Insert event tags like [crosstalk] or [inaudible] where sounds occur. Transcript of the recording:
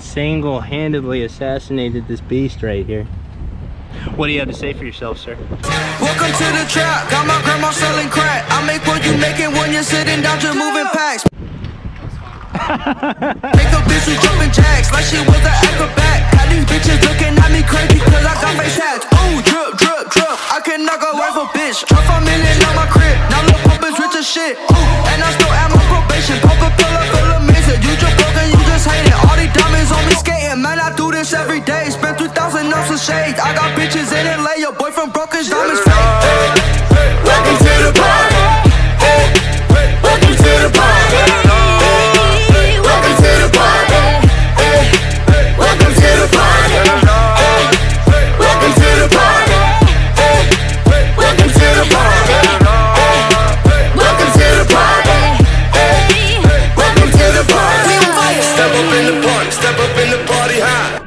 single-handedly assassinated this beast right here. What do you have to say for yourself, sir? Welcome to the trap. Got my grandma selling crack. I make what you making when you're sitting down just moving packs. [laughs] Make a bitch who jumping jacks like she was an acrobat. Got these bitches looking at me crazy cause I got face tats. Ooh, drip, drip, drip. I can knock a wife a bitch. Drop a million on my crib. Now look, pump is rich as shit. Ooh, and I still at my probation. A pill every day. Spent three thousand on some shade. I got bitches in LA. Your boyfriend broke his diamonds fake. Welcome to the party. Welcome to the party. Welcome to the party. Welcome to the party. Welcome to the party. Welcome to the party. Welcome to the party. Step up in the party. Step up in the party high.